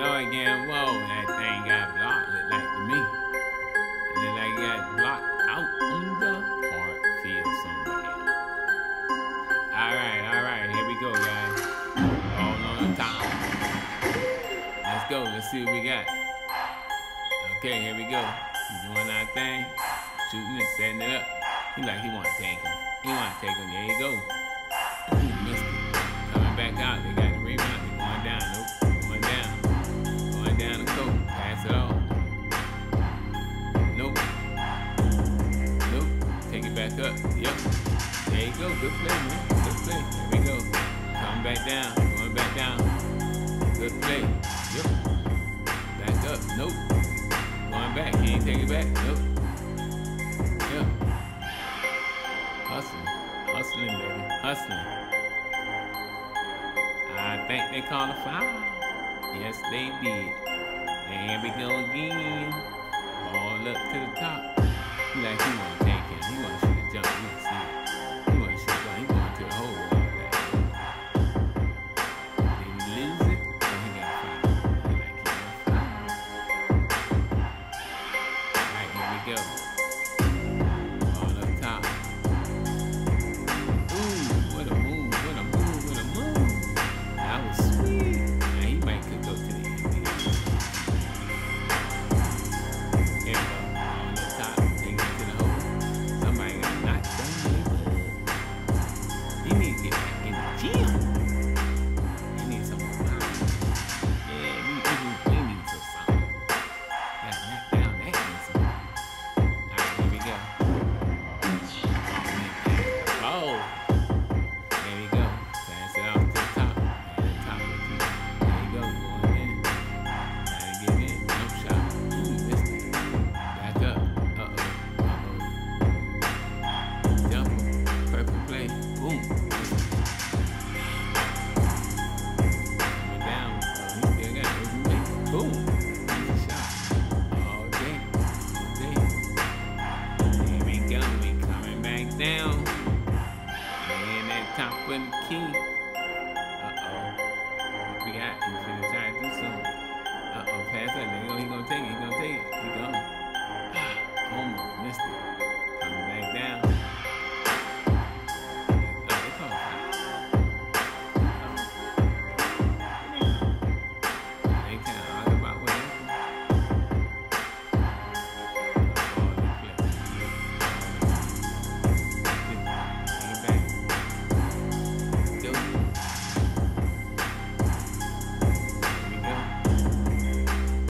go again. Whoa, that thing got blocked, look like to me. It look like it got blocked out on the part field somewhere. Alright, alright, here we go, guys. All on the top. Let's go, let's see what we got. Okay, here we go. Doing our thing. Shooting it, setting it up. He like he wanna take him. He wanna take him. There you go. Ooh, missed it. Coming back out. Up. Yep. There you go. Good play, man. Good play. There we go. Coming back down. Going back down. Good play. Yep. Back up. Nope. Going back. Can you take it back? Nope. Yep. Hustling. Hustling, baby. Hustling. I think they called a foul. Yes, they did. And we go again. Ball up to the top. He like he wanna take it. He wanna jump. You can see it. A jump. Going to that. Did he lose it? Or he got? He like. Alright, here we go. Top key. Uh-oh. We got? He finna try to do something. Uh-oh, pass that. Go. He gonna take it. He gonna take it. He gonna.